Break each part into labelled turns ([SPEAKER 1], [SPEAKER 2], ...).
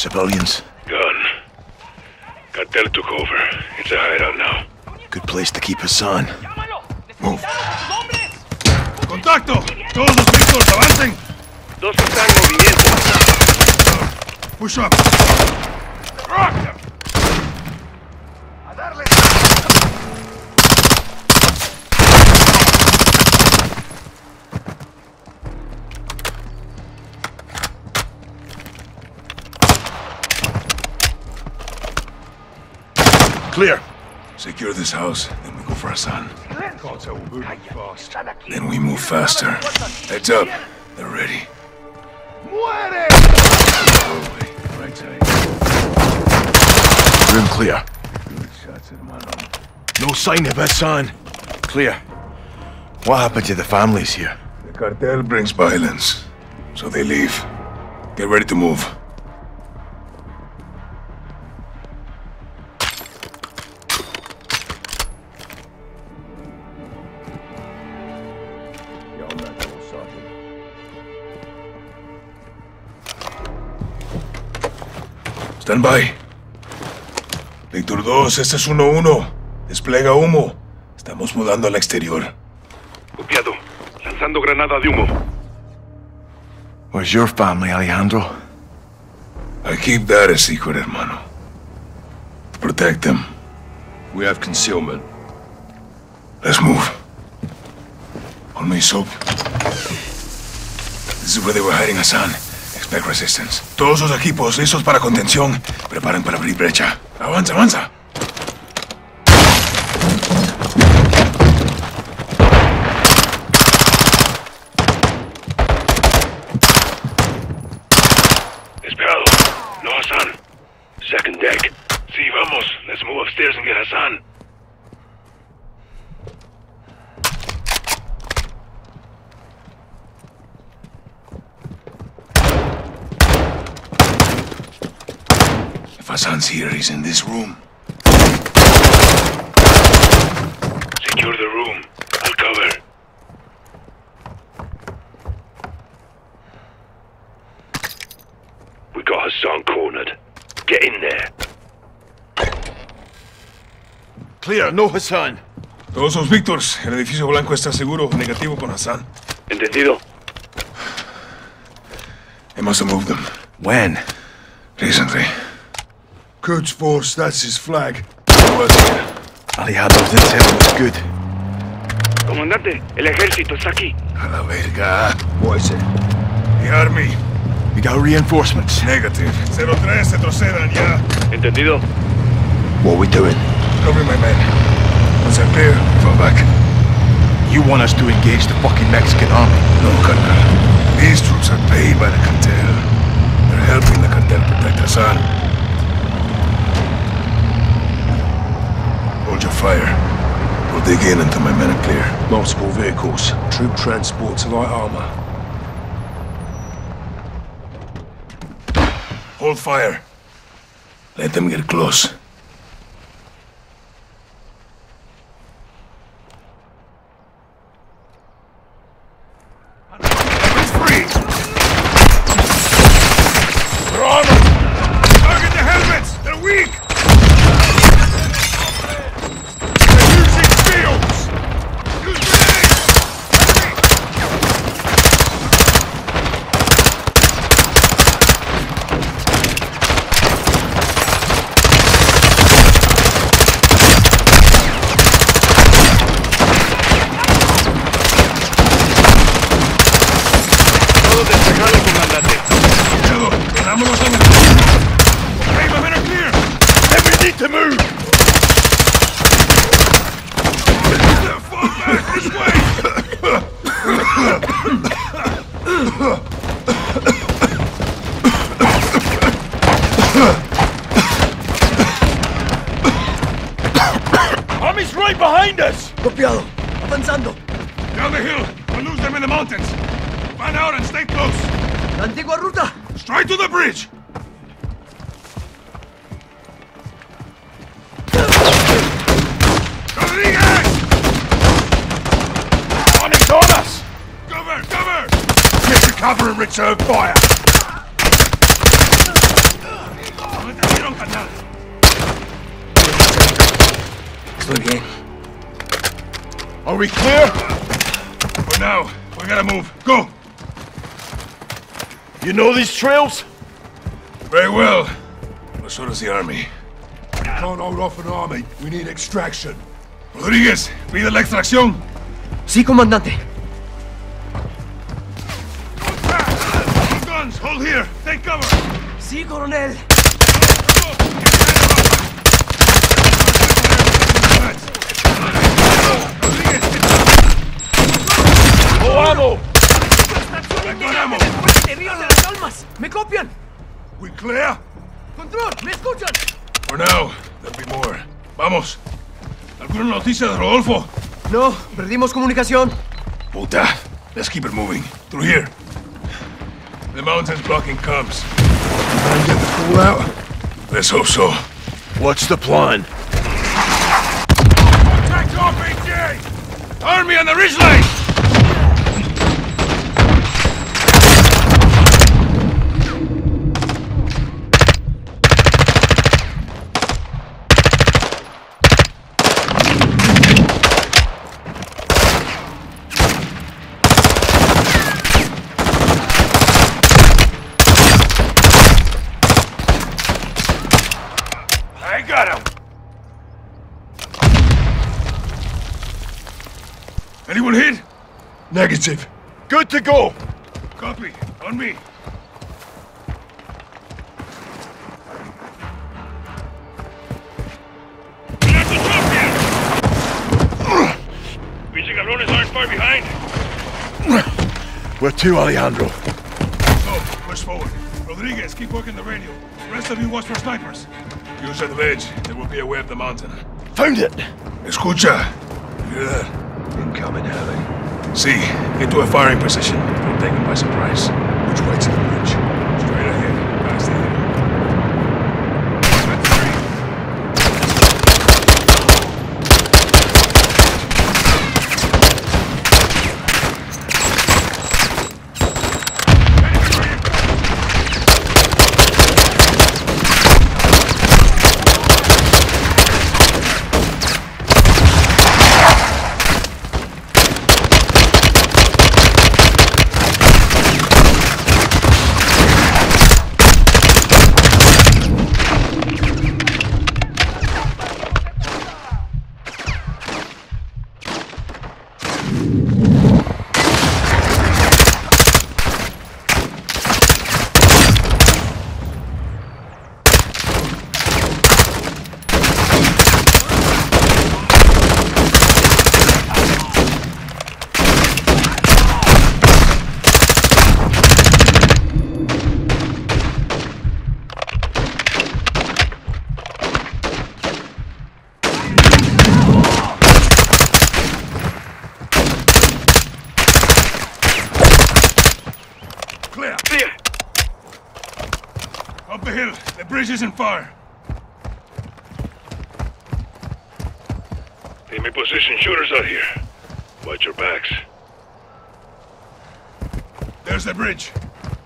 [SPEAKER 1] Civilians.
[SPEAKER 2] Gun. Cartel took over. It's a hideout now.
[SPEAKER 1] Good place to keep Hassan. Move.
[SPEAKER 3] ¡Contacto! ¡Todos los Víctors, avancen!
[SPEAKER 2] Dos están en movimiento.
[SPEAKER 3] Push up.
[SPEAKER 1] Clear. Secure this house, then we go for Hassan.
[SPEAKER 3] Cartel will move fast.
[SPEAKER 1] Then we move faster. Heads up. They're ready.
[SPEAKER 3] ¡Muere!
[SPEAKER 1] Right side. Room clear. Good shots, hermano. No sign of Hassan. Clear. What happened to the families here?
[SPEAKER 4] The cartel brings violence, so they leave. Get ready to move. Stand by. Víctor 2, este es 1-1. Desplega humo. Estamos mudando al exterior.
[SPEAKER 2] Copiado. Lanzando granada de humo.
[SPEAKER 1] Where's your family, Alejandro?
[SPEAKER 4] I keep that a secret, hermano. To protect them.
[SPEAKER 3] We have concealment.
[SPEAKER 4] Let's move. On me, Soap. This is where they were hiding Hassan. Resistance. Todos los equipos listos para contención. Preparen para abrir brecha. Avanza, avanza. Here, he's in this room.
[SPEAKER 2] Secure the room. I'll cover. We got Hassan cornered. Get in there.
[SPEAKER 1] Clear, no Hassan.
[SPEAKER 4] Todos los Víctors. El edificio blanco está seguro. Negativo con Hassan.
[SPEAKER 2] Entendido.
[SPEAKER 4] They must have moved them.
[SPEAKER 1] When?
[SPEAKER 4] Recently.
[SPEAKER 3] Quds Force, that's his flag.
[SPEAKER 4] What's here?
[SPEAKER 1] Alejandro's intel was good.
[SPEAKER 2] Comandante, el ejército está aquí.
[SPEAKER 4] A la verga.
[SPEAKER 3] What is it?
[SPEAKER 4] The army.
[SPEAKER 1] We got reinforcements.
[SPEAKER 4] Negative. 03, retrocedan ya.
[SPEAKER 2] Entendido.
[SPEAKER 1] What we doing?
[SPEAKER 4] Covering my men. Once they're clear, fall back.
[SPEAKER 1] You want us to engage the fucking Mexican army?
[SPEAKER 4] No, Colonel. These troops are paid by the cartel. They're helping the cartel protect Hassan. Hold your fire. We'll dig in until my men are clear.
[SPEAKER 3] Multiple vehicles. Troop transports, light armor.
[SPEAKER 4] Hold fire. Let them get close. It's
[SPEAKER 1] on us!
[SPEAKER 4] Cover! Cover! Get your cover and return fire!
[SPEAKER 3] Estoy.
[SPEAKER 1] Are we clear?
[SPEAKER 4] For now, we gotta move. Go!
[SPEAKER 1] You know these trails?
[SPEAKER 4] Very well. But so does the army.
[SPEAKER 3] We Can't hold off an army. We need extraction.
[SPEAKER 4] Rodriguez, pide la extracción.
[SPEAKER 3] Sí, comandante.
[SPEAKER 4] Guns, hold here. Take cover.
[SPEAKER 3] Sí, coronel.
[SPEAKER 1] Ammo!
[SPEAKER 4] Recorramos.
[SPEAKER 3] ¡De Río de las Almas! ¡Me copian!
[SPEAKER 4] We clear?
[SPEAKER 3] ¡Control! ¿Me escuchan?
[SPEAKER 4] For now, there'll be more. Vamos. ¿Alguna noticia de Rodolfo?
[SPEAKER 3] No, perdimos comunicación.
[SPEAKER 4] Puta. Let's keep it moving. Through here. The mountain's blocking comms. Try and get the fool out? Let's hope so.
[SPEAKER 1] What's the plan?
[SPEAKER 4] Attack RPG! Army on the ridgeline! I got him! Anyone hit? Negative.
[SPEAKER 1] Good to go!
[SPEAKER 4] Copy. On me.
[SPEAKER 2] Pinche cabrones aren't far behind.
[SPEAKER 1] Where to, Alejandro?
[SPEAKER 4] Go, push forward. Rodriguez, keep working the radio. The rest of you watch for snipers. Use that ledge. They will be aware up the mountain.
[SPEAKER 1] Found it!
[SPEAKER 4] Escucha. Hear that?
[SPEAKER 3] Incoming, Harry.
[SPEAKER 4] See, get to a firing position. Don't take them by surprise. Which way to the bridge? Straight ahead. Gotta stay there. That's three. Clear.
[SPEAKER 2] Clear.
[SPEAKER 4] Up the hill. The bridge is in fire.
[SPEAKER 2] They may position shooters out here. Watch your backs.
[SPEAKER 4] There's the bridge.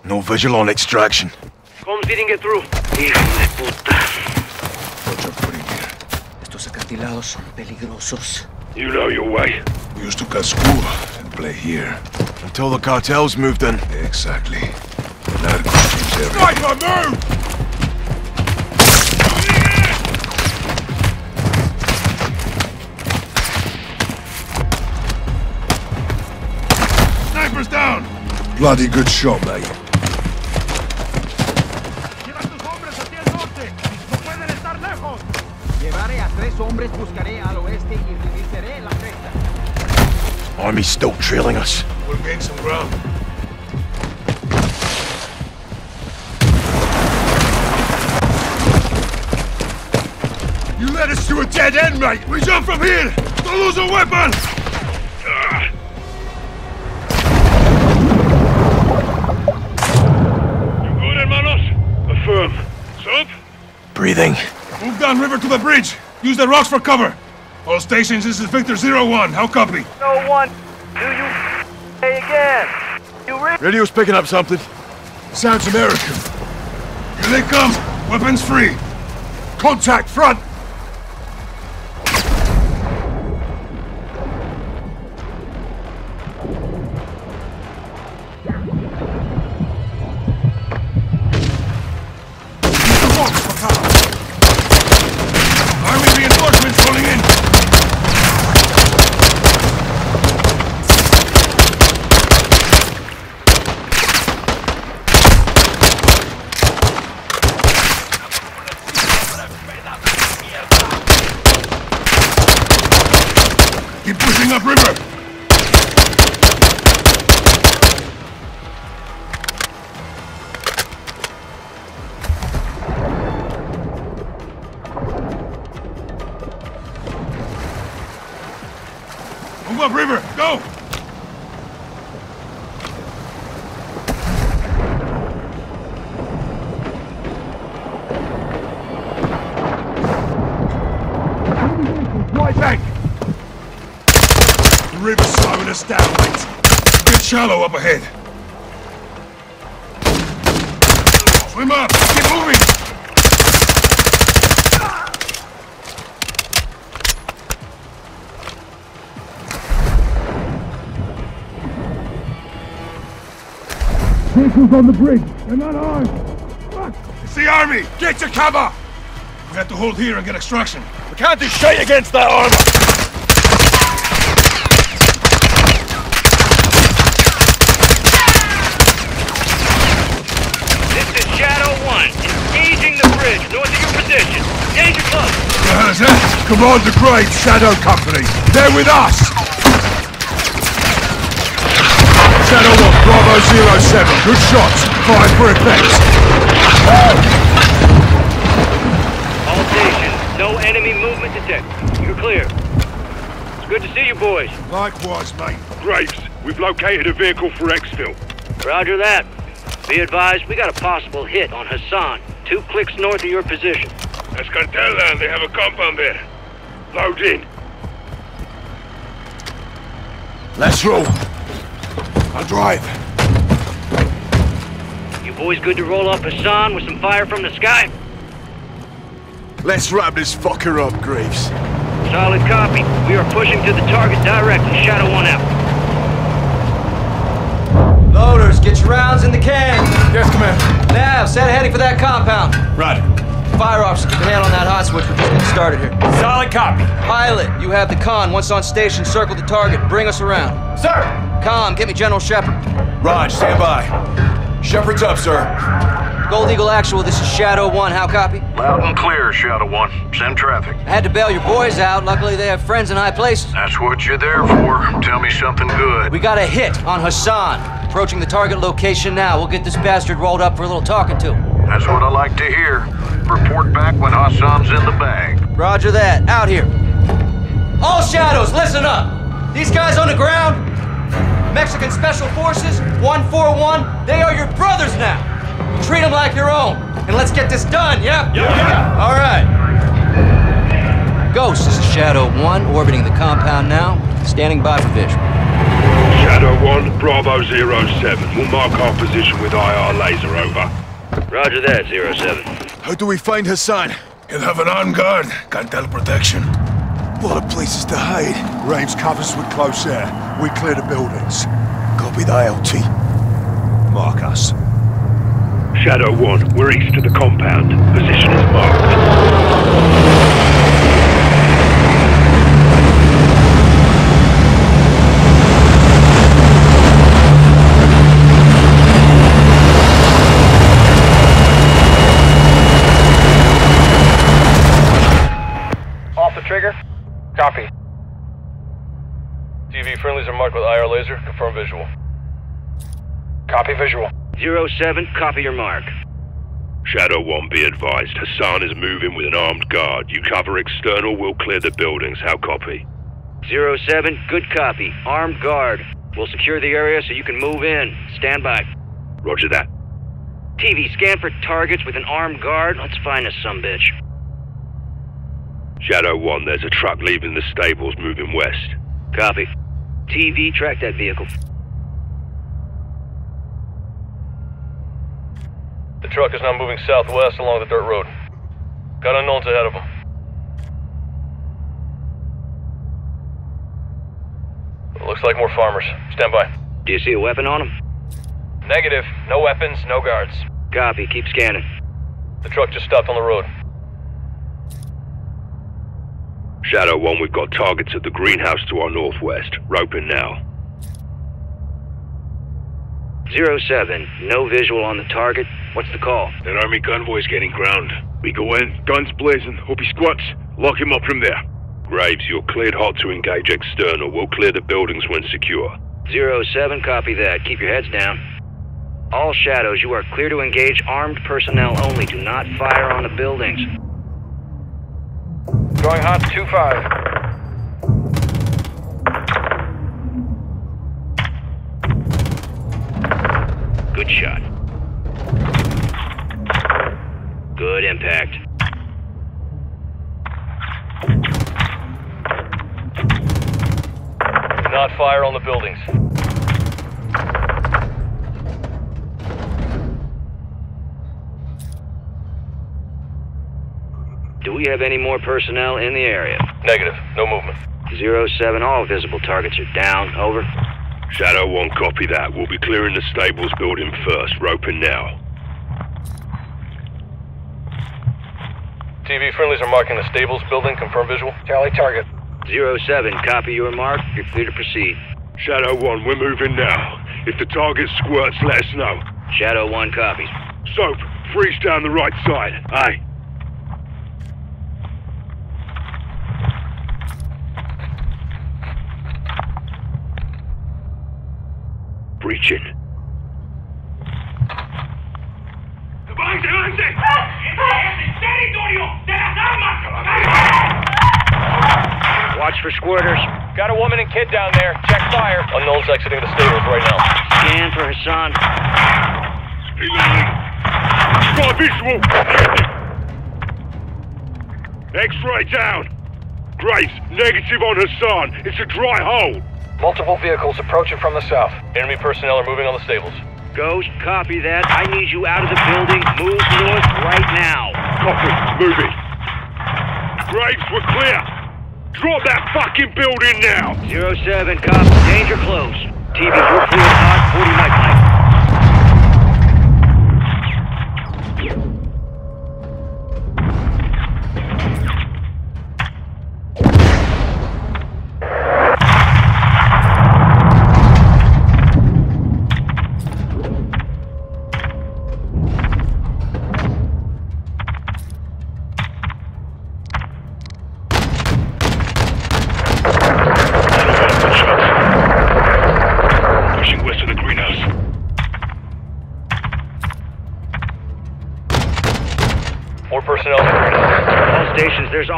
[SPEAKER 1] No visual on extraction.
[SPEAKER 3] Comms didn't get through.
[SPEAKER 2] Hijo puta.
[SPEAKER 4] Watch our footing here.
[SPEAKER 3] Estos acantilados son peligrosos.
[SPEAKER 2] You know your way.
[SPEAKER 4] We used to cut school and play here.
[SPEAKER 1] Until the cartels moved in.
[SPEAKER 4] Exactly. The narcos use every...
[SPEAKER 1] Sniper, move!
[SPEAKER 4] Snipers down!
[SPEAKER 3] Bloody good shot, mate.
[SPEAKER 5] Llevaré a tres hombres, buscaré al oeste y revisaré la cresta.
[SPEAKER 1] Army's still trailing us.
[SPEAKER 4] We'll gain some ground.
[SPEAKER 1] You led us to a dead end, mate!
[SPEAKER 4] We jump from here! Don't lose a weapon!
[SPEAKER 2] You good, hermanos? Affirm. Soap?
[SPEAKER 1] Breathing.
[SPEAKER 4] Move down river to the bridge. Use the rocks for cover. All stations, this is Victor Zero One. How copy?
[SPEAKER 6] No one. Do you say again? You re-
[SPEAKER 1] Radio's picking up something.
[SPEAKER 3] Sounds American.
[SPEAKER 4] Here they come. Weapons free.
[SPEAKER 3] Contact front! Vehicles on the bridge! They're not armed!
[SPEAKER 4] It's the army. Get to cover. We have to hold here and get extraction.
[SPEAKER 1] We can't do shit against that armor!
[SPEAKER 6] This is Shadow 1. Engaging the bridge north of your position. Danger close. Eh?
[SPEAKER 4] The hell is that?
[SPEAKER 3] Commander Graves, Shadow Company! They're with us! Shadow 1, Bravo 07. Good shots. Fire for effect.
[SPEAKER 6] All stations. No enemy movement detected. You're clear. It's good to see you boys.
[SPEAKER 3] Likewise, mate.
[SPEAKER 2] Graves, we've located a vehicle for exfil.
[SPEAKER 6] Roger that. Be advised, we got a possible hit on Hassan. Two clicks north of your position.
[SPEAKER 2] That's Cartel land. They have a compound there. Load in.
[SPEAKER 1] Let's roll. I'll drive.
[SPEAKER 6] You boys good to roll up Hassan with some fire from the sky?
[SPEAKER 1] Let's wrap this fucker up, Graves.
[SPEAKER 6] Solid copy. We are pushing to the target directly. Shadow 1 out.
[SPEAKER 7] Loaders, get your rounds in the can.
[SPEAKER 1] Yes, Commander.
[SPEAKER 7] Nav, set a heading for that compound.
[SPEAKER 1] Right.
[SPEAKER 7] Fire officer, keep a hand on that hot switch. We're just getting started here.
[SPEAKER 1] Solid copy.
[SPEAKER 7] Pilot, you have the con. Once on station, circle the target. Bring us around.
[SPEAKER 1] Sir!
[SPEAKER 7] Com, get me General Shepherd.
[SPEAKER 1] Raj, stand by. Shepherd's up, sir.
[SPEAKER 7] Gold Eagle Actual, this is Shadow 1. How copy?
[SPEAKER 8] Loud and clear, Shadow One. Send traffic.
[SPEAKER 7] I had to bail your boys out. Luckily, they have friends in high places.
[SPEAKER 8] That's what you're there for. Tell me something good.
[SPEAKER 7] We got a hit on Hassan. Approaching the target location now. We'll get this bastard rolled up for a little talking to.
[SPEAKER 8] That's what I like to hear. Report back when Hassan's in the bag.
[SPEAKER 7] Roger that. Out here. All shadows, listen up. These guys on the ground, Mexican Special Forces, 141, they are your brothers now. Treat them like your own. And let's get this done, yeah? Yeah. All right. Ghost, this is Shadow 1, orbiting the compound now. Standing by for visual.
[SPEAKER 2] Shadow 1, Bravo 07. We'll mark our position with IR laser over.
[SPEAKER 6] Roger that, 07.
[SPEAKER 1] How do we find Hassan?
[SPEAKER 4] He'll have an armed guard. Cartel protection.
[SPEAKER 1] What of places to hide.
[SPEAKER 3] Graves covers with close air. We clear the buildings.
[SPEAKER 1] Copy the ILT.
[SPEAKER 3] Mark us.
[SPEAKER 2] Shadow 1, we're east of the compound. Position is marked.
[SPEAKER 9] Off the trigger. Copy. TV friendlies are marked with IR laser. Confirm visual. Copy visual.
[SPEAKER 6] 07, copy your mark.
[SPEAKER 2] Shadow 1, be advised. Hassan is moving with an armed guard. You cover external, we'll clear the buildings. How copy?
[SPEAKER 6] Zero 07, good copy. Armed guard. We'll secure the area so you can move in. Stand by.
[SPEAKER 2] Roger that.
[SPEAKER 6] TV, scan for targets with an armed guard. Let's find us some bitch.
[SPEAKER 2] Shadow 1, there's a truck leaving the stables moving west.
[SPEAKER 6] Copy. TV, track that vehicle.
[SPEAKER 9] The truck is now moving southwest along the dirt road. Got unknowns ahead of them. Looks like more farmers. Stand by.
[SPEAKER 6] Do you see a weapon on them?
[SPEAKER 9] Negative. No weapons, no guards.
[SPEAKER 6] Copy. Keep scanning.
[SPEAKER 9] The truck just stopped on the road.
[SPEAKER 2] Shadow 1, we've got targets at the greenhouse to our northwest. Rope Roping now.
[SPEAKER 6] Zero 07, no visual on the target. What's the call?
[SPEAKER 2] That army convoy's getting ground. We go in, guns blazing, hope he squats, lock him up from there. Graves, you're cleared hot to engage external. We'll clear the buildings when secure.
[SPEAKER 6] Zero 07, copy that. Keep your heads down. All shadows, you are clear to engage armed personnel only. Do not fire on the buildings.
[SPEAKER 9] Going hot 2-5.
[SPEAKER 6] Good shot. Good impact.
[SPEAKER 9] Do not fire on the buildings.
[SPEAKER 6] We have any more personnel in the area?
[SPEAKER 9] Negative. No movement.
[SPEAKER 6] Zero 07, all visible targets are down. Over.
[SPEAKER 2] Shadow 1, copy that. We'll be clearing the stables building first. Roping now.
[SPEAKER 9] TV friendlies are marking the stables building. Confirm visual. Tally target.
[SPEAKER 6] Zero 07, copy your mark. You're clear to proceed.
[SPEAKER 2] Shadow 1, we're moving now. If the target squirts, let us know.
[SPEAKER 6] Shadow 1 copies.
[SPEAKER 2] Soap, freeze down the right side. Aye. Breaching.
[SPEAKER 6] Watch for squirters.
[SPEAKER 9] Got a woman and kid down there. Check fire. Unknowns exiting the stables right now.
[SPEAKER 6] Scan for Hassan.
[SPEAKER 2] Got visual! X-ray down! Graves, negative on Hassan. It's a dry hole.
[SPEAKER 9] Multiple vehicles approaching from the south. Enemy personnel are moving on the stables.
[SPEAKER 6] Ghost, copy that. I need you out of the building. Move north right now.
[SPEAKER 2] Copy. Moving. Graves, we're clear. Drop that fucking building now.
[SPEAKER 6] Zero 07, copy. Danger close. TV, you're clear hot. 40 mic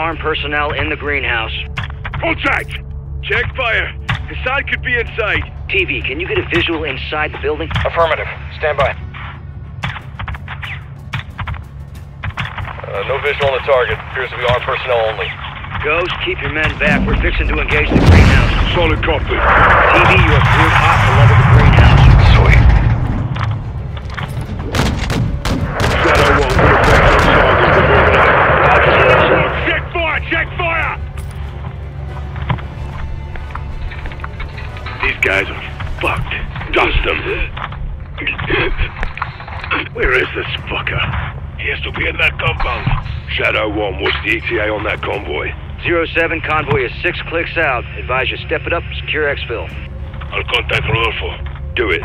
[SPEAKER 6] armed personnel in the greenhouse.
[SPEAKER 2] Contact! Check fire. Hassan could be inside.
[SPEAKER 6] TV, can you get a visual inside the building?
[SPEAKER 9] Affirmative. Stand by. Uh, no visual on the target. Appears to be armed personnel only.
[SPEAKER 6] Ghost, keep your men back. We're fixing to engage the greenhouse.
[SPEAKER 2] Solid copy.
[SPEAKER 6] TV, you are cleared hot to level
[SPEAKER 2] 101, what's the ETA on that convoy?
[SPEAKER 6] 07, convoy is six clicks out. Advise you step it up, secure exfil.
[SPEAKER 2] I'll contact Rodolfo. Do it.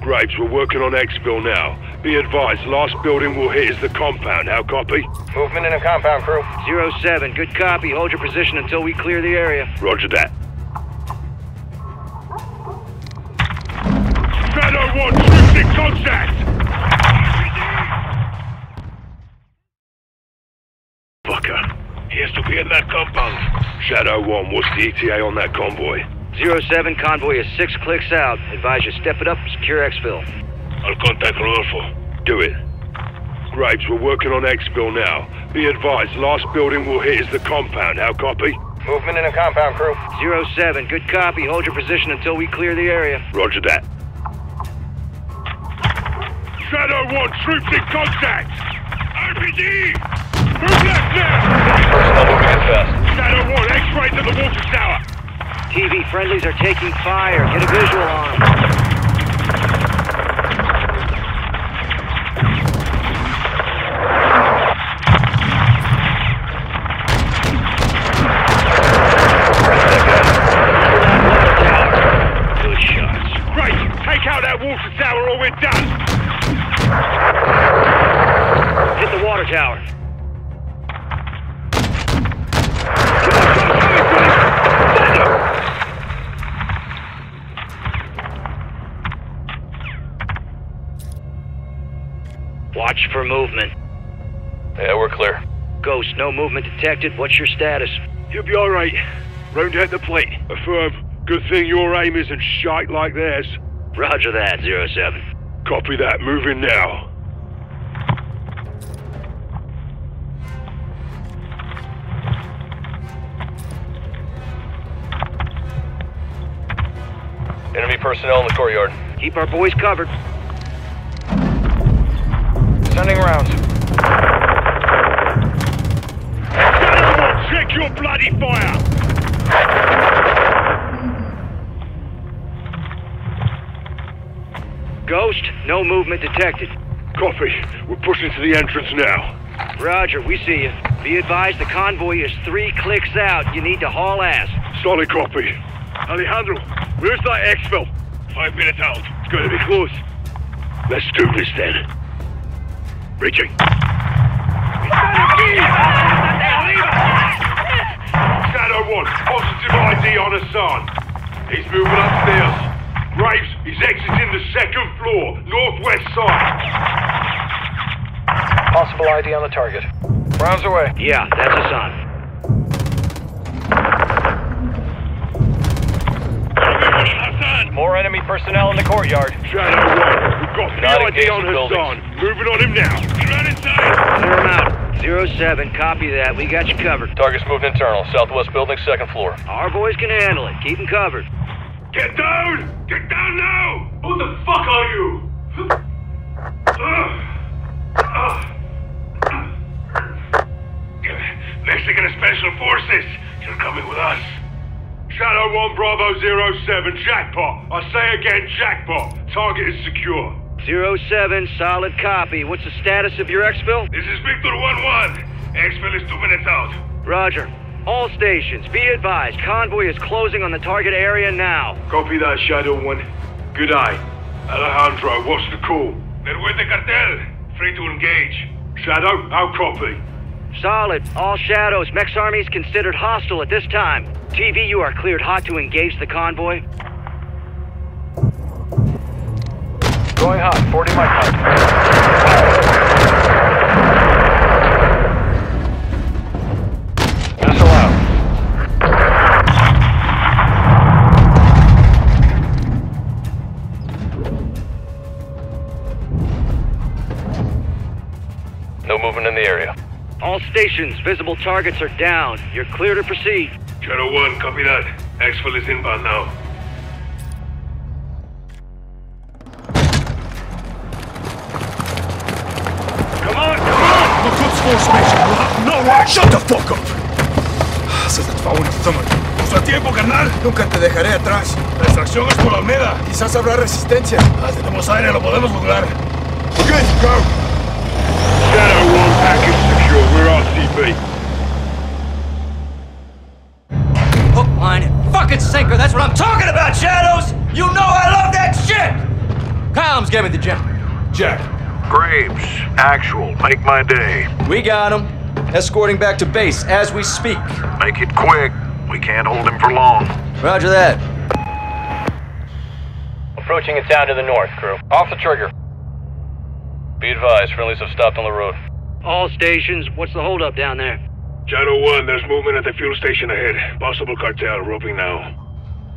[SPEAKER 2] Graves, we're working on exfil now. Be advised, last building we'll hit is the compound. How copy?
[SPEAKER 9] Movement in the compound, crew.
[SPEAKER 6] 07, good copy. Hold your position until we clear the area.
[SPEAKER 2] Roger that. Shadow 1, contact! Shadow 1, what's the ETA on that convoy?
[SPEAKER 6] Zero 07, convoy is six clicks out. Advise you step it up, secure exfil.
[SPEAKER 2] I'll contact Rodolfo. Do it. Graves, we're working on exfil now. Be advised, last building we'll hit is the compound. How copy?
[SPEAKER 9] Movement in a compound, crew.
[SPEAKER 6] Zero 07, good copy. Hold your position until we clear the area.
[SPEAKER 2] Roger that. Shadow 1, troops in contact! RPG! Move left now!
[SPEAKER 9] Personnel moving in fast.
[SPEAKER 2] Shadow 1, X-ray to the water tower!
[SPEAKER 6] TV friendlies are taking fire. Get a visual on 'em. Good shots.
[SPEAKER 2] Great! Take out that water tower or we're done!
[SPEAKER 6] Hit the water tower. Watch for movement.
[SPEAKER 9] Yeah, we're clear.
[SPEAKER 6] Ghost, no movement detected. What's your status?
[SPEAKER 2] You'll be alright. Round at the plate. Affirm. Good thing your aim isn't shite like theirs.
[SPEAKER 6] Roger that, Zero 07.
[SPEAKER 2] Copy that. Moving now.
[SPEAKER 9] Enemy personnel in the courtyard.
[SPEAKER 6] Keep our boys covered.
[SPEAKER 9] Sending rounds.
[SPEAKER 2] Shadow 1, check your bloody fire!
[SPEAKER 6] Ghost, no movement detected.
[SPEAKER 2] Copy. We're pushing to the entrance now.
[SPEAKER 6] Roger, we see you. Be advised the convoy is three clicks out. You need to haul ass.
[SPEAKER 2] Solid copy. Alejandro, where's that exfil? Five minutes out. It's going to be close. Let's do this then. Reaching. Shadow 1, positive ID on Hassan. He's moving upstairs. Graves, he's exiting the second floor, northwest side.
[SPEAKER 9] Possible ID on the target. Rounds away.
[SPEAKER 6] Yeah, that's a son.
[SPEAKER 2] Hassan!
[SPEAKER 9] More enemy personnel in the courtyard.
[SPEAKER 2] Shadow 1, we've got
[SPEAKER 9] Not
[SPEAKER 2] PID on
[SPEAKER 9] in
[SPEAKER 2] Hassan. Moving on him now. Get right inside.
[SPEAKER 6] Clear him out. Zero 07, copy that. We got you covered.
[SPEAKER 9] Target's moved internal. Southwest building, second floor.
[SPEAKER 6] Our boys can handle it. Keep them covered.
[SPEAKER 2] Get down! Get down now! Who the fuck are you? Mexican Special Forces, you're coming with us. Shadow 1 Bravo 07, jackpot. I say again, jackpot. Target is secure.
[SPEAKER 6] Zero 07, solid copy. What's the status of your exfil?
[SPEAKER 2] This is Victor 1-1. Exfil is two minutes out.
[SPEAKER 6] Roger. All stations, be advised. Convoy is closing on the target area now.
[SPEAKER 2] Copy that, Shadow 1. Good eye. Alejandro, what's the call? Del with the cartel. Free to engage. Shadow, how copy?
[SPEAKER 6] Solid. All shadows. Mex Army is considered hostile at this time. TV, you are cleared hot to engage the convoy.
[SPEAKER 9] Going hot. 40 mic hot. No movement in the area.
[SPEAKER 6] All stations, visible targets are down. You're clear to proceed.
[SPEAKER 2] Shadow 1, copy that. Exfil is inbound now.
[SPEAKER 3] Shut the fuck up! Haces el favor y toma. Usa tiempo, carnal. Nunca te dejaré atrás. La extracción es por la Almeda. Quizás habrá resistencia. Ah, tenemos aire, lo podemos lograr. Okay, go.
[SPEAKER 2] Shadow 1, package secure. We're RTB.
[SPEAKER 7] Hook, line, and fucking sinker. That's what I'm talking about, Shadows! You know I love that shit! Combs, give me the gem.
[SPEAKER 3] Jack.
[SPEAKER 8] Graves, actual, make my day.
[SPEAKER 7] We got him. Escorting back to base as we speak.
[SPEAKER 8] Make it quick. We can't hold him for long.
[SPEAKER 7] Roger that.
[SPEAKER 9] Approaching a town to the north, crew. Off the trigger. Be advised, friendlies have stopped on the road.
[SPEAKER 6] All stations, what's the holdup down there?
[SPEAKER 4] Shadow 1, there's movement at the fuel station ahead. Possible cartel, roping now.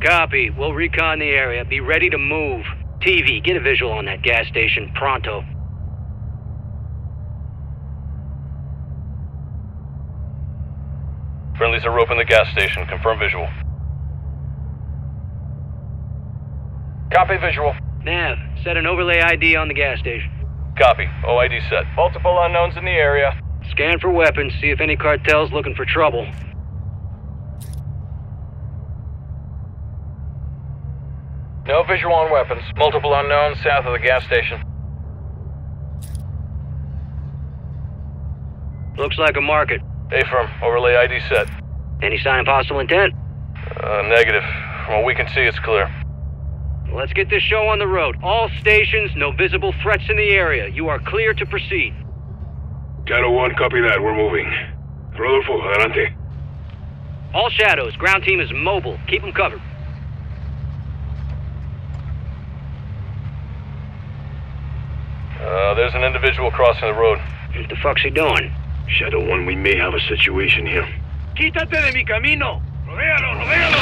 [SPEAKER 6] Copy. We'll recon the area. Be ready to move. TV, get a visual on that gas station. Pronto.
[SPEAKER 9] Friendlies are roping the gas station. Confirm visual. Copy visual.
[SPEAKER 6] Nav, set an overlay ID on the gas station.
[SPEAKER 9] Copy. OID set. Multiple unknowns in the area.
[SPEAKER 6] Scan for weapons, see if any cartel's looking for trouble.
[SPEAKER 9] No visual on weapons. Multiple unknowns south of the gas station.
[SPEAKER 6] Looks like a market.
[SPEAKER 9] A-firm. Overlay ID set.
[SPEAKER 6] Any sign of hostile intent?
[SPEAKER 9] Uh, negative. From what we can see, it's clear.
[SPEAKER 6] Let's get this show on the road. All stations, no visible threats in the area. You are clear to proceed.
[SPEAKER 4] Shadow 1, copy that. We're moving. Rodolfo, adelante.
[SPEAKER 6] All shadows, ground team is mobile. Keep them covered.
[SPEAKER 9] Uh, there's an individual crossing the road.
[SPEAKER 6] What the fuck's he doing?
[SPEAKER 4] Shadow 1, we may have a situation here.
[SPEAKER 2] Quítate de mi camino. Rodéalo, rodéalo,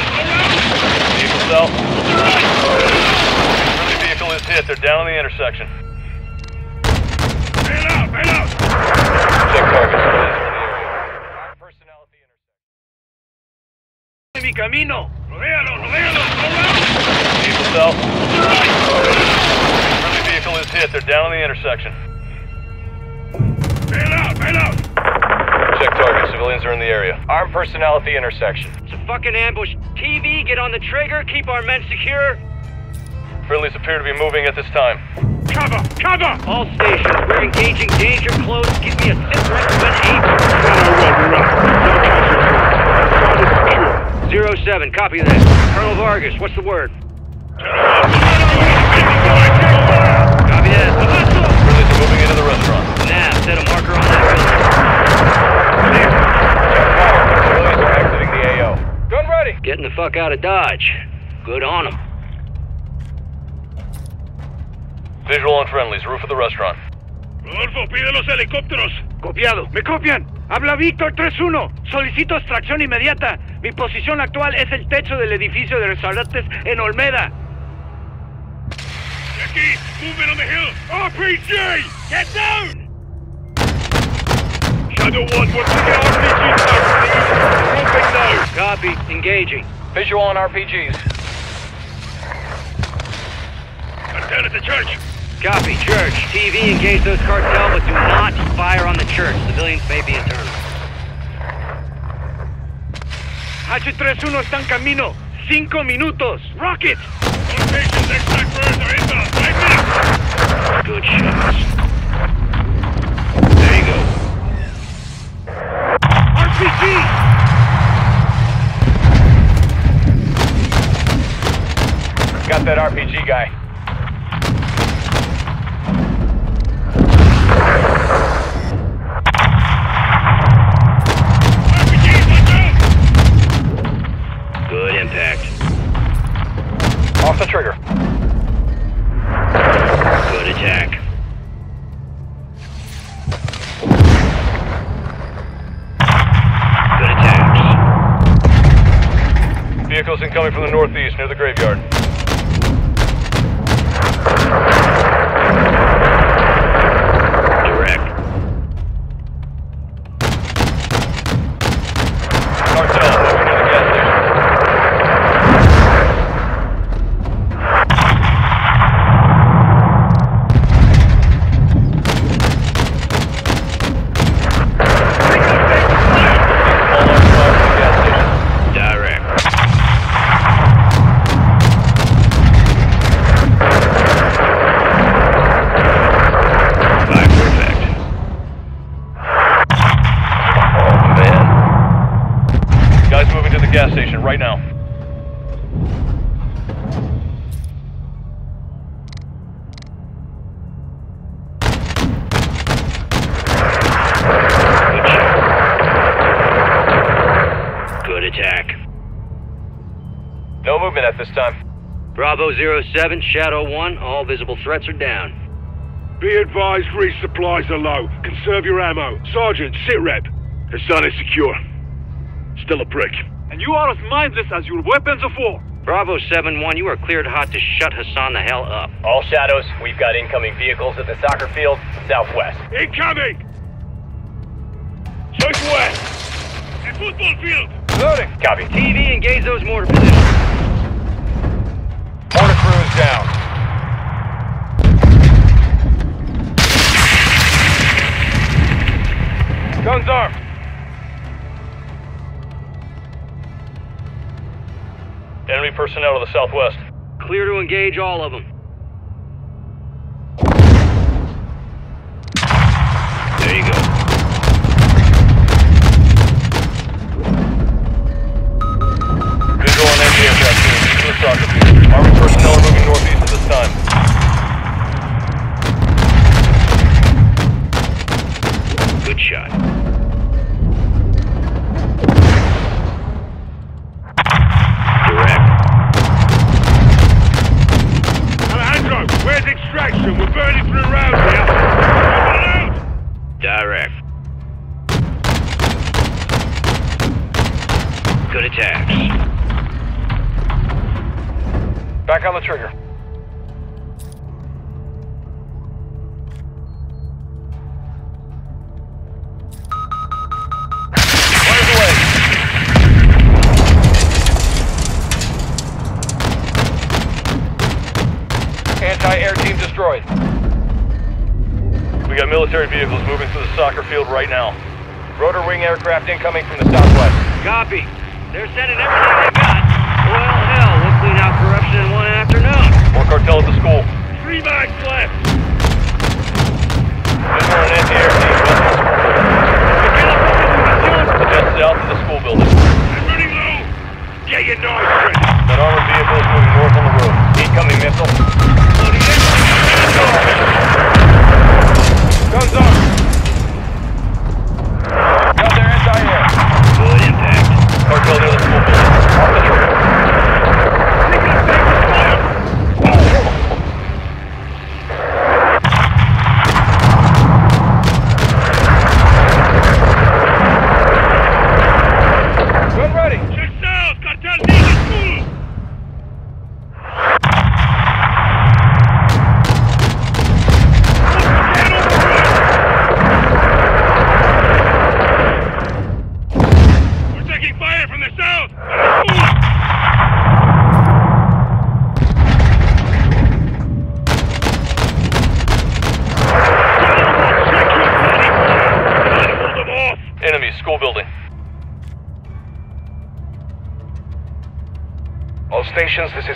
[SPEAKER 9] out. Friendly vehicle is hit. They're down on the intersection.
[SPEAKER 2] Bail out, bail out.
[SPEAKER 9] Check targets. Personnel at the intersection.
[SPEAKER 2] De mi camino. Rodéalo, rodéalo, rodéalo.
[SPEAKER 9] Out. Friendly vehicle is hit. They're down on the intersection.
[SPEAKER 2] Bail out, bail out.
[SPEAKER 9] Check targets. Civilians are in the area. Armed personnel at the intersection.
[SPEAKER 6] It's a fucking ambush. TV, get on the trigger. Keep our men secure.
[SPEAKER 9] Friendlies appear to be moving at this time.
[SPEAKER 2] Cover, cover.
[SPEAKER 6] All stations, we're engaging danger close. Give me a of an eight. Zero seven, copy that. Colonel Vargas, what's the word? Copy that.
[SPEAKER 9] Friendlies are moving into the restaurant.
[SPEAKER 6] Nav, set a marker on
[SPEAKER 9] ready.
[SPEAKER 6] Getting the fuck out of Dodge. Good on them.
[SPEAKER 9] Visual on friendlies. Roof of the restaurant.
[SPEAKER 2] Rodolfo, pide los helicópteros. Copiado. ¿Me copian? Habla Víctor 3-1. Solicito extracción inmediata. Mi posición actual es el techo del edificio de restaurantes en Olmeda. Aquí, movement on the hill. RPG! Get down! Shadow 1, what's the RPG target? Moving now.
[SPEAKER 6] Copy, engaging.
[SPEAKER 9] Visual on RPGs.
[SPEAKER 2] Cartel at the church.
[SPEAKER 6] Copy, church. TV, engage those cartel, but do not fire on the church. Civilians may be internal.
[SPEAKER 2] H31 está en camino. Cinco minutos. Rocket! All stations, extract birds are inbound. Five minutes.
[SPEAKER 6] Good shots.
[SPEAKER 2] RPG!
[SPEAKER 9] Got that RPG guy.
[SPEAKER 2] RPG!
[SPEAKER 6] Good impact.
[SPEAKER 9] Off the trigger.
[SPEAKER 6] 7, Shadow 1, all visible threats are down.
[SPEAKER 2] Be advised, resupplies are low. Conserve your ammo. Sergeant, sit rep. Hassan is secure. Still a prick.
[SPEAKER 3] And you are as mindless as your weapons of war.
[SPEAKER 6] Bravo 7-1, you are cleared hot to shut Hassan the hell up.
[SPEAKER 9] All shadows, we've got incoming vehicles at the soccer field, southwest.
[SPEAKER 2] Incoming! Southwest! The football field!
[SPEAKER 9] Loading! Copy.
[SPEAKER 6] TV, engage those mortar positions.
[SPEAKER 9] Down. Guns armed. Enemy personnel to the southwest.
[SPEAKER 6] Clear to engage all of them.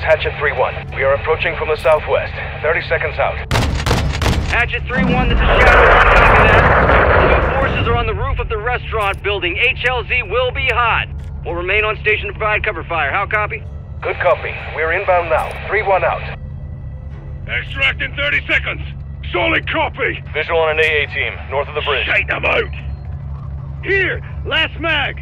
[SPEAKER 9] Is
[SPEAKER 10] Hatchet 3-1. We are approaching from the southwest. 30 seconds out.
[SPEAKER 6] Hatchet 3-1, this is Shadow. Two forces are on the roof of the restaurant building. HLZ will be hot. We'll remain on station to provide cover fire. How copy?
[SPEAKER 10] Good copy. We're inbound now. 3-1 out.
[SPEAKER 2] Extract in 30 seconds. Solid copy.
[SPEAKER 9] Visual on an AA team, north of the bridge.
[SPEAKER 2] Shite them out. Here, last mag.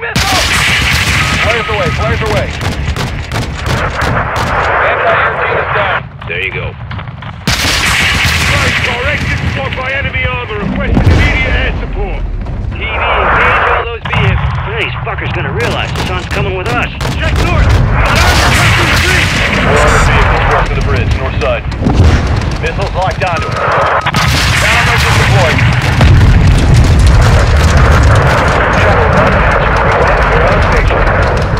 [SPEAKER 9] Incoming missile! Flares away, flares away. Anti-air team is down.
[SPEAKER 2] There you go. Right, exit spot by enemy armor. Requesting immediate air support.
[SPEAKER 6] TV, engage all those vehicles. These fuckers gonna realize the sun's coming with us.
[SPEAKER 2] Check north. Got armor coming the street.
[SPEAKER 9] Four armored vehicles of the bridge, north side. Missiles locked onto it. Countermeasures deployed.
[SPEAKER 10] We're on station.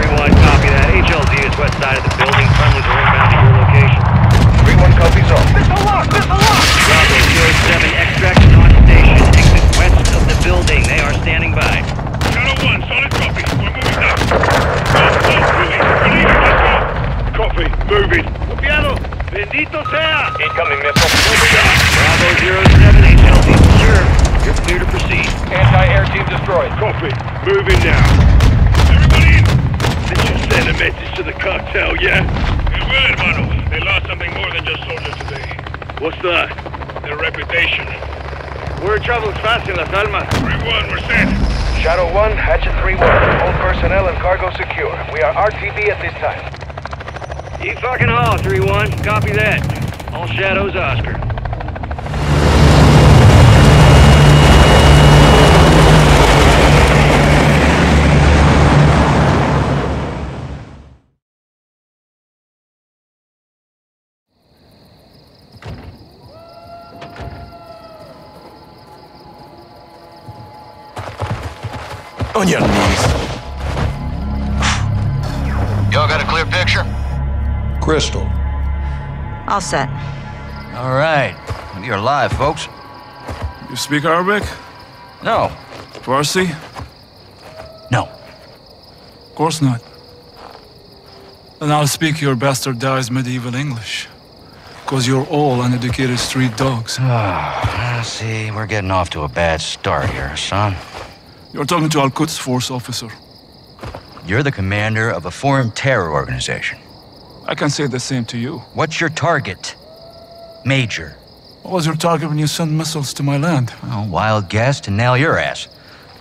[SPEAKER 6] 3-1, copy that. HLZ is west side of the building. Friendlies are inbound to your location.
[SPEAKER 10] 3-1 copies all.
[SPEAKER 6] Bravo 07, extraction on station. Exit west of the building. They are standing by.
[SPEAKER 2] Shadow 1, solid copy. We're moving now. Go, go, moving. We're leaving, let's go. Copy, moving. Copiado. Bendito sea.
[SPEAKER 9] Incoming missile.
[SPEAKER 6] Bravo 07, HLZ secure. You're clear to proceed.
[SPEAKER 9] Anti-air team destroyed.
[SPEAKER 2] Copy. Moving now. Send a message to the cartel, yeah? It will, hermano. They lost something more than just soldiers today. What's that? Their reputation. Word travels fast in Las Almas. 3-1, we're set.
[SPEAKER 10] Shadow 1, Hatchet 3-1. All personnel and cargo secure. We are RTB at this time.
[SPEAKER 6] You fucking haul, 3-1. Copy that. All shadows, Oscar.
[SPEAKER 8] Y'all got a clear picture?
[SPEAKER 11] Crystal.
[SPEAKER 12] All set.
[SPEAKER 13] All right. You're alive, folks.
[SPEAKER 3] You speak Arabic?
[SPEAKER 13] No.
[SPEAKER 3] Farsi?
[SPEAKER 13] No.
[SPEAKER 3] Of course not. Then I'll speak your bastardized medieval English. Because you're all uneducated street dogs.
[SPEAKER 13] Ah, see, we're getting off to a bad start here, son.
[SPEAKER 3] You're talking to Al Quds Force officer.
[SPEAKER 13] You're the commander of a foreign terror organization.
[SPEAKER 3] I can say the same to you.
[SPEAKER 13] What's your target? Major.
[SPEAKER 3] What was your target when you sent missiles to my land?
[SPEAKER 13] Oh, wild guess to nail your ass.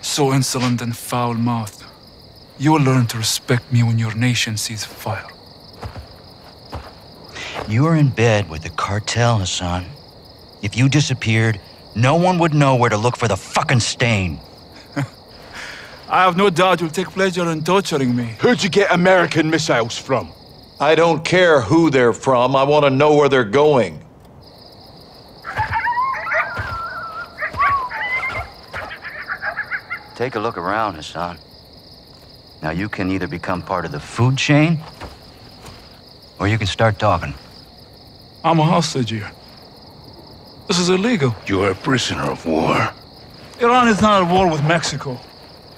[SPEAKER 3] So insolent and foul-mouthed. You will learn to respect me when your nation sees fire.
[SPEAKER 13] You are in bed with the cartel, Hassan. If you disappeared, no one would know where to look for the fucking stain.
[SPEAKER 3] I have no doubt you'll take pleasure in torturing me.
[SPEAKER 1] Who'd you get American missiles from?
[SPEAKER 11] I don't care who they're from. I want to know where they're going.
[SPEAKER 13] Take a look around, Hassan. Now you can either become part of the food chain, or you can start talking.
[SPEAKER 3] I'm a hostage here. This is illegal.
[SPEAKER 1] You're a prisoner of war.
[SPEAKER 3] Iran is not at war with Mexico.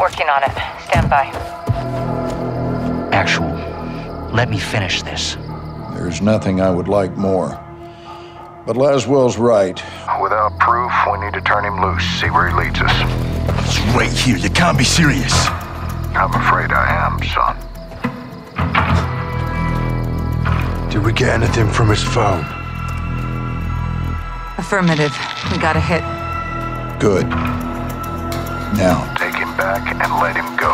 [SPEAKER 12] Working on it. Stand by.
[SPEAKER 13] Actual. Let me finish this.
[SPEAKER 11] There's nothing I would like more. But Laswell's right.
[SPEAKER 8] Without proof, we need to turn him loose, see where he leads us.
[SPEAKER 1] It's right here. You can't be serious.
[SPEAKER 8] I'm afraid I am, son.
[SPEAKER 1] Did we get anything from his phone?
[SPEAKER 12] Affirmative. We got a hit.
[SPEAKER 11] Good. Now,
[SPEAKER 8] Take him back and let him go.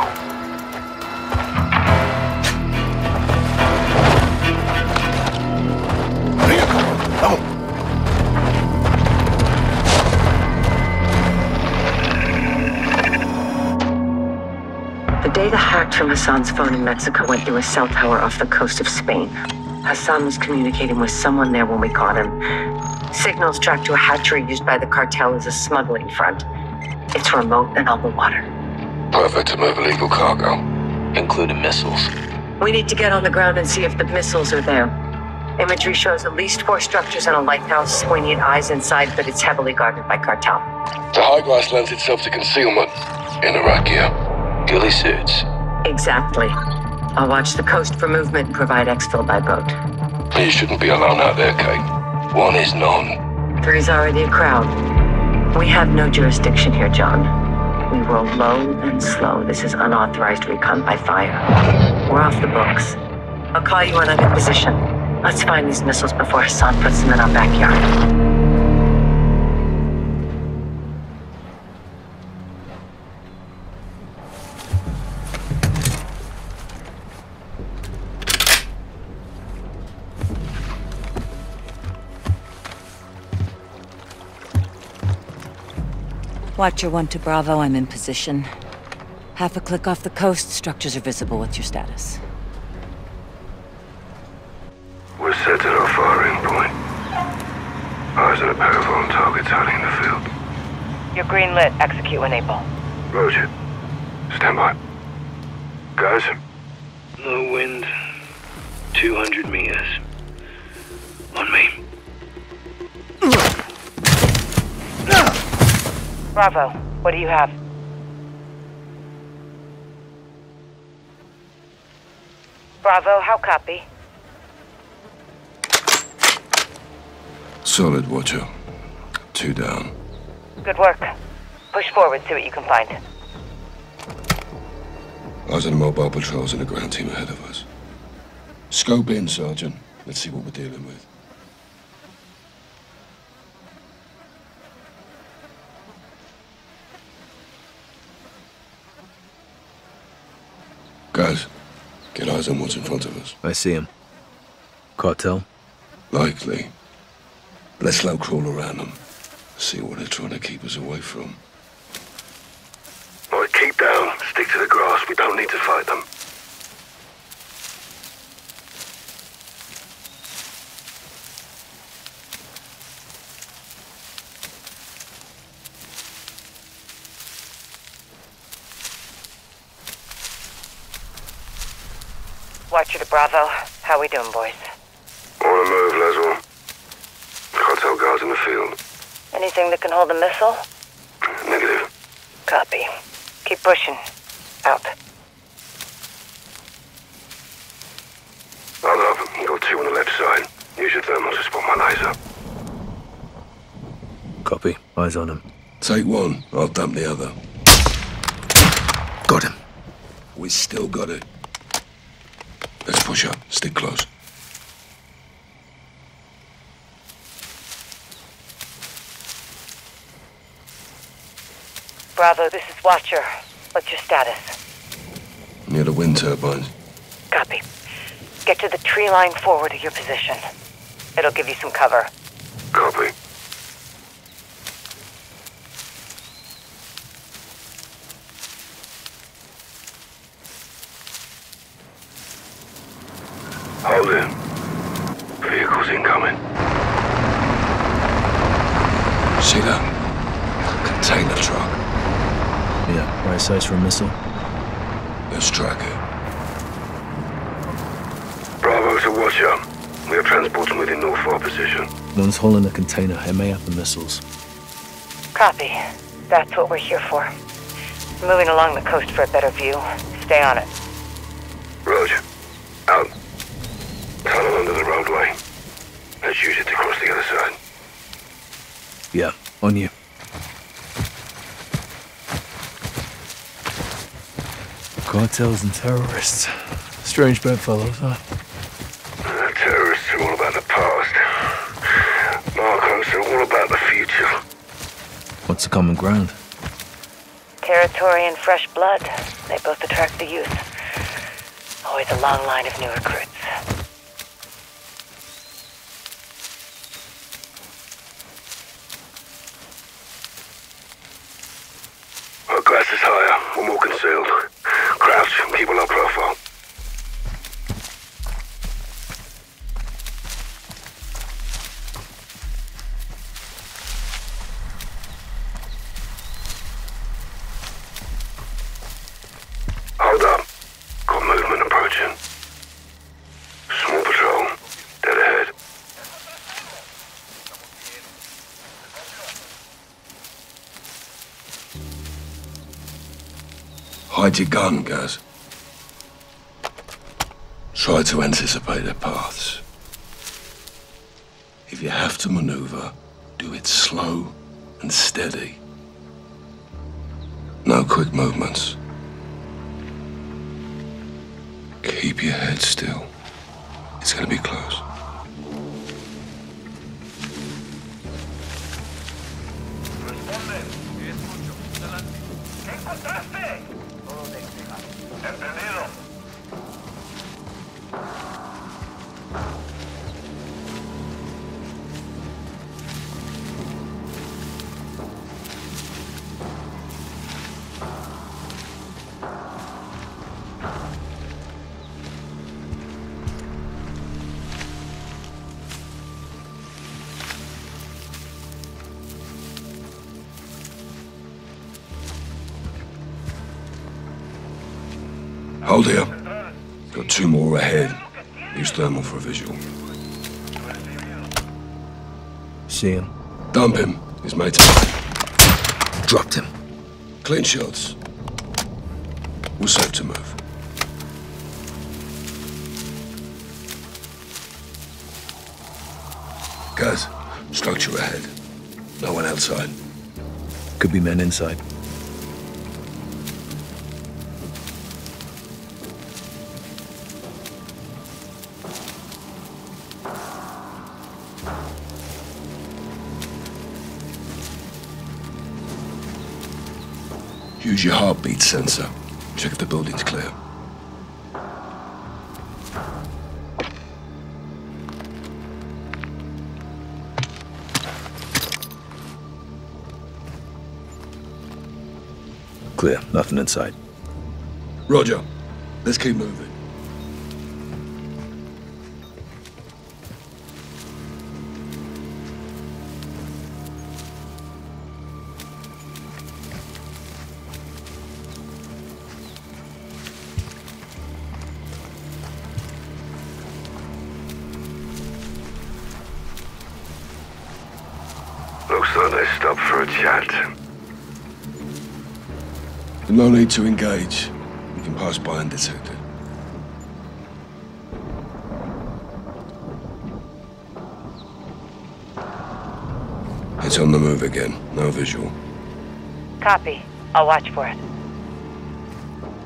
[SPEAKER 14] The data hacked from Hassan's phone in Mexico went through a cell tower off the coast of Spain. Hassan was communicating with someone there when we caught him. Signals tracked to a hatchery used by the cartel as a smuggling front. It's remote and on the water.
[SPEAKER 15] Perfect to move illegal cargo, including missiles.
[SPEAKER 14] We need to get on the ground and see if the missiles are there. Imagery shows at least four structures and a lighthouse. We need eyes inside, but it's heavily guarded by cartel.
[SPEAKER 15] The high glass lends itself to concealment in Iraq gear. Ghillie suits.
[SPEAKER 14] Exactly. I'll watch the coast for movement and provide exfil by boat.
[SPEAKER 15] You shouldn't be alone out there, Kate. One is none.
[SPEAKER 14] Three's already a crowd. We have no jurisdiction here, John. We roll low and slow. This is unauthorized recon by fire. We're off the books. I'll call you when I'm in position. Let's find these missiles before Hassan puts them in our backyard.
[SPEAKER 12] Watcher 1 to Bravo, I'm in position. Half a click off the coast, structures are visible. What's your status?
[SPEAKER 15] We're set at our firing point. Eyes on a pair of armed targets hiding in the field.
[SPEAKER 14] You're green lit. Execute when able.
[SPEAKER 15] Roger. Stand by. Guys,
[SPEAKER 16] Low wind. 200 meters. On me.
[SPEAKER 14] Bravo. What do you have? Bravo, how copy?
[SPEAKER 17] Solid, Watcher.
[SPEAKER 15] Two down.
[SPEAKER 12] Good work. Push forward, see what you can find.
[SPEAKER 15] Eyes on the mobile patrols and a ground team ahead of us. Scope in, Sergeant. Let's see what we're dealing with. Guys, get eyes on what's in front of us.
[SPEAKER 18] I see him. Cartel?
[SPEAKER 15] Likely. Let's slow crawl around them. See what they're trying to keep us away from.
[SPEAKER 19] Alright, keep down. Stick to the grass. We don't need to fight them.
[SPEAKER 12] Watcher to Bravo. How we doing, boys?
[SPEAKER 19] On the move, Laswell. Cartel guards in the field.
[SPEAKER 12] Anything that can hold a missile?
[SPEAKER 19] Negative.
[SPEAKER 12] Copy. Keep pushing. Out.
[SPEAKER 19] Hold up. You got two on the left side. Use your thermal to spot my laser.
[SPEAKER 18] Copy. Eyes on him.
[SPEAKER 15] Take one. I'll dump the other.
[SPEAKER 18] Got him.
[SPEAKER 15] We still got it. Push up. Stick close.
[SPEAKER 12] Bravo, this is Watcher. What's your status?
[SPEAKER 15] Near the wind turbines.
[SPEAKER 12] Copy. Get to the tree line forward of your position. It'll give you some cover.
[SPEAKER 19] Copy. Hold in. Vehicles incoming.
[SPEAKER 15] See that? Container truck.
[SPEAKER 18] Yeah, right size for a missile.
[SPEAKER 15] Let's track it.
[SPEAKER 19] Bravo to Watcher. We have transports within North 4 position.
[SPEAKER 18] One's hauling a container. It may have the missiles.
[SPEAKER 12] Copy. That's what we're here for. Moving along the coast for a better view. Stay on it.
[SPEAKER 19] Roger. Out. Tunnel under the roadway. Let's use it to cross the other side.
[SPEAKER 18] Yeah, on you. Cartels and terrorists. Strange bedfellows, huh?
[SPEAKER 19] The terrorists are all about the past. Narcos are all about the future.
[SPEAKER 18] What's the common ground?
[SPEAKER 12] Territory and fresh blood. They both attract the youth. Always a long line of new recruits.
[SPEAKER 15] Hide your gun, Gaz. Try to anticipate their paths. If you have to maneuver, do it slow and steady. No quick movements. Keep your head still. It's gonna be close. Hold here. Got two more ahead. Use thermal for a visual.
[SPEAKER 18] See him.
[SPEAKER 15] Dump him. His mate's
[SPEAKER 18] Dropped him.
[SPEAKER 15] Clean shots. We're safe to move. Guys, structure ahead.
[SPEAKER 18] No one outside. Could be men inside.
[SPEAKER 15] Use your heartbeat sensor. Check if the building's clear.
[SPEAKER 18] Clear. Nothing inside.
[SPEAKER 15] Roger. Let's keep moving.
[SPEAKER 20] Looks like they stopped for a chat.
[SPEAKER 15] No need to engage. We can pass by undetected. It's on the move again. No visual.
[SPEAKER 12] Copy. I'll watch for it.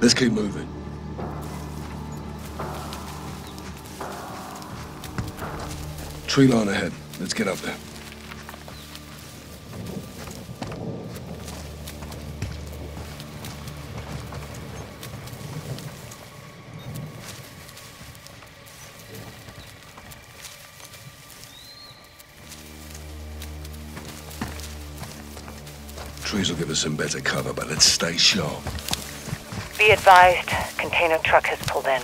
[SPEAKER 15] Let's keep moving. Tree line ahead. Let's get up there. Some better cover, but let's stay sharp.
[SPEAKER 12] Be advised, container truck has pulled in.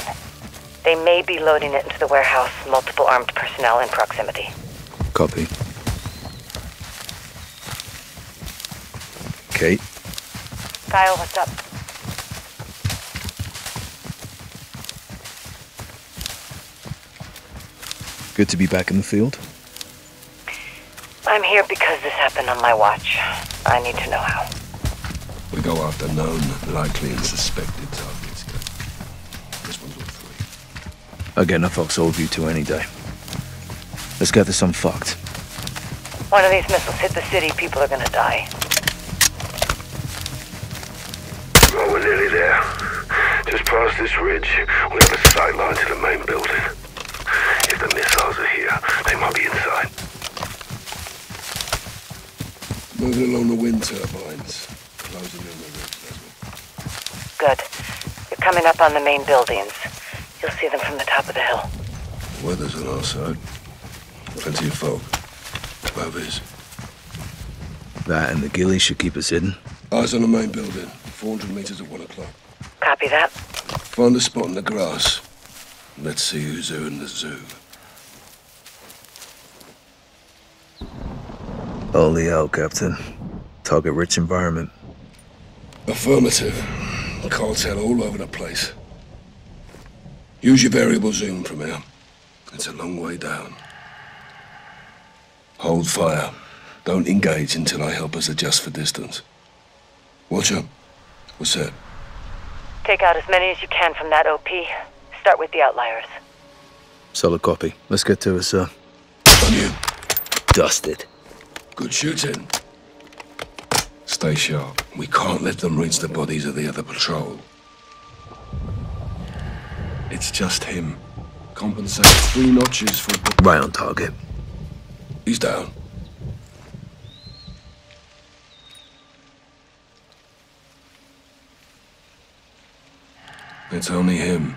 [SPEAKER 12] They may be loading it into the warehouse. Multiple armed personnel in proximity.
[SPEAKER 18] Copy. Kate?
[SPEAKER 12] Kyle, what's up?
[SPEAKER 18] Good to be back in the field?
[SPEAKER 12] I'm here because this happened on my watch. I need to know how.
[SPEAKER 15] We go after known, likely, and suspected targets. This one's all three.
[SPEAKER 18] I'll get enough Ox view to any day. Let's get this unfucked.
[SPEAKER 12] One of these missiles hit the city, people are gonna die.
[SPEAKER 20] Well, we're nearly there. Just past this ridge, we have a sight line to the main building. If the missiles are here, they might be inside.
[SPEAKER 15] Moving along the wind turbines. Closing in the ridge, that's
[SPEAKER 12] Good. You're coming up on the main buildings. You'll see them from the top of the hill.
[SPEAKER 15] all. Weather's on our side. Plenty of fog. Above is.
[SPEAKER 18] That and the ghillie should keep us hidden.
[SPEAKER 15] Eyes on the main building. 400 meters at 1 o'clock.
[SPEAKER 12] Copy that.
[SPEAKER 15] Find a spot in the grass. Let's see who's who in the zoo.
[SPEAKER 18] Holy hell, Captain. Target-rich environment.
[SPEAKER 15] Affirmative. Cartel all over the place. Use your variable zoom from here. It's a long way down. Hold fire. Don't engage until I help us adjust for distance. Watcher, what's that?
[SPEAKER 12] Take out as many as you can from that OP. Start with the outliers.
[SPEAKER 18] Solid copy. Let's get to it, sir.
[SPEAKER 15] On you.
[SPEAKER 18] Dusted.
[SPEAKER 15] Good shooting. Stay sharp. We can't let them reach the bodies of the other patrol. It's just him. Compensate three notches for...
[SPEAKER 18] Right on target.
[SPEAKER 15] He's down. It's only him.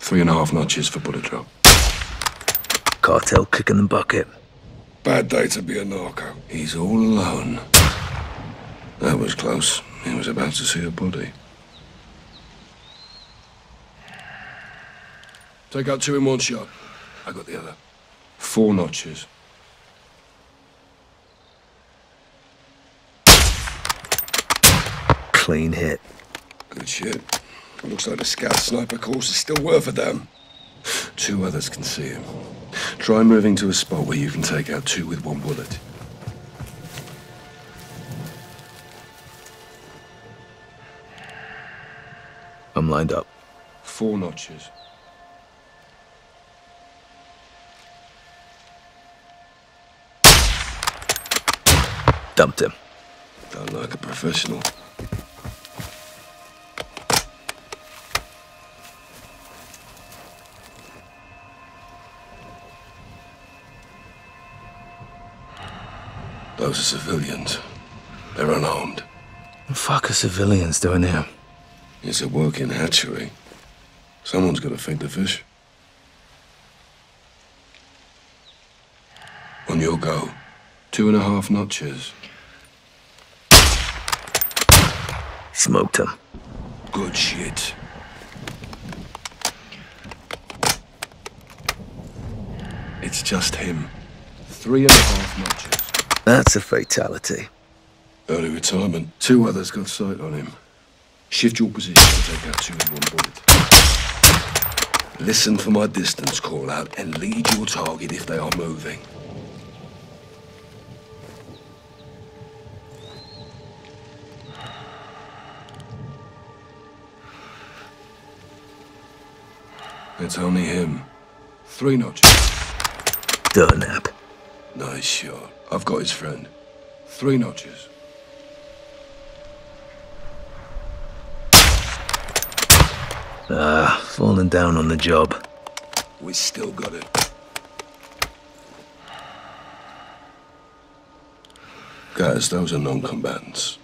[SPEAKER 15] Three and a half notches for bullet drop.
[SPEAKER 18] Cartel kicking the bucket.
[SPEAKER 15] Bad day to be a narco. He's all alone. That was close. He was about to see a body. Take out two in one shot. I got the other. Four notches.
[SPEAKER 18] Clean hit.
[SPEAKER 15] Good shit. Looks like the scout sniper course is still worth a damn. Two others can see him. Try moving to a spot where you can take out two with one bullet.
[SPEAKER 18] Lined up.
[SPEAKER 15] Four notches.
[SPEAKER 18] Dumped him.
[SPEAKER 15] Done like a professional. Those are civilians. They're unarmed.
[SPEAKER 18] The fuck are civilians doing here?
[SPEAKER 15] It's a working hatchery. Someone's got to feed the fish. On your go. Two and a half notches.
[SPEAKER 18] Smoked him.
[SPEAKER 15] Good shit. It's just him. Three and a half notches.
[SPEAKER 18] That's a fatality.
[SPEAKER 15] Early retirement. Two others got sight on him. Shift your position take out two in one bullet. Listen for my distance call out and lead your target if they are moving. It's only him. Three notches.
[SPEAKER 18] Durnap.
[SPEAKER 15] Nice shot. I've got his friend. Three notches.
[SPEAKER 18] Ah, falling down on the job.
[SPEAKER 15] We still got it. Guys, those are non-combatants.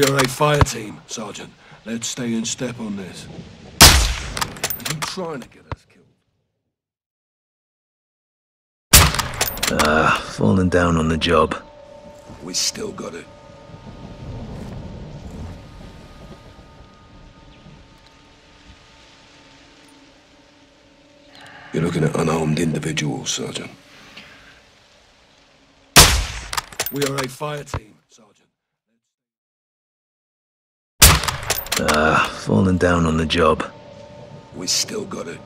[SPEAKER 15] We are a fire team, Sergeant. Let's stay in step on this. Are you trying to get us killed?
[SPEAKER 18] Ah, falling down on the job.
[SPEAKER 15] We still got it. You're looking at unarmed individuals, Sergeant. We are a fire team, Sergeant.
[SPEAKER 18] Falling down on the job.
[SPEAKER 15] We still got it.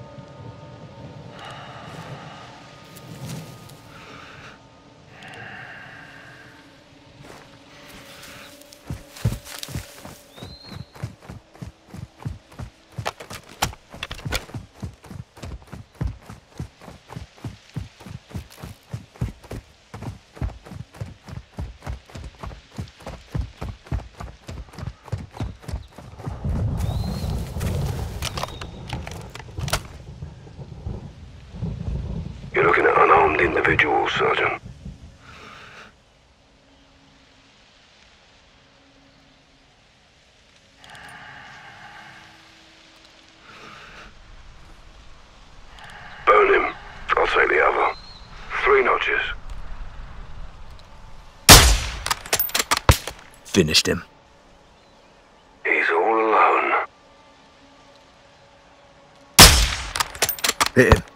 [SPEAKER 15] You're unarmed individuals, Sergeant. Burn him. I'll take the other. Three notches.
[SPEAKER 18] Finished him.
[SPEAKER 15] He's all alone.
[SPEAKER 18] Hit him.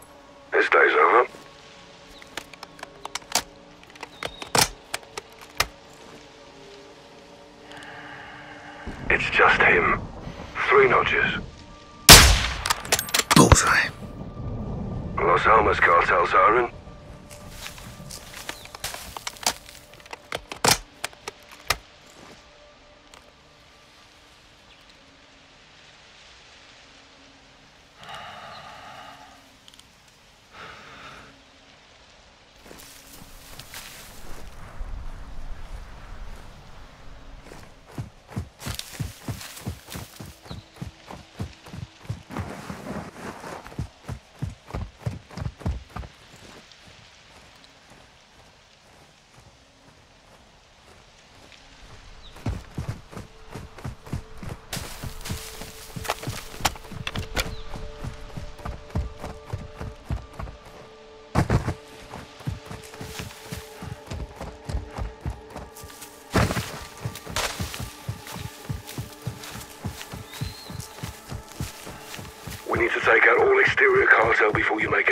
[SPEAKER 15] Cartel before you make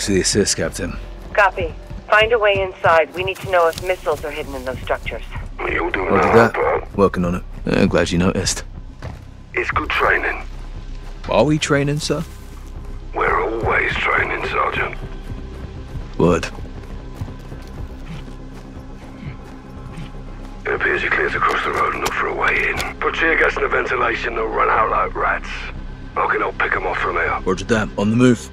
[SPEAKER 18] Thanks for the assist, Captain.
[SPEAKER 12] Copy. Find a way inside. We need to know if missiles are hidden in those structures.
[SPEAKER 15] You'll do
[SPEAKER 18] Roger
[SPEAKER 15] that,
[SPEAKER 18] that. Working on it. I'm glad you noticed.
[SPEAKER 15] It's good training.
[SPEAKER 18] Are we training, sir?
[SPEAKER 15] We're always training, Sergeant.
[SPEAKER 18] Word.
[SPEAKER 15] It appears you cleared across the road and look for a way in. Put tear gas in the ventilation, they'll run out like rats. I can help pick them off from here.
[SPEAKER 18] Roger that. On the move.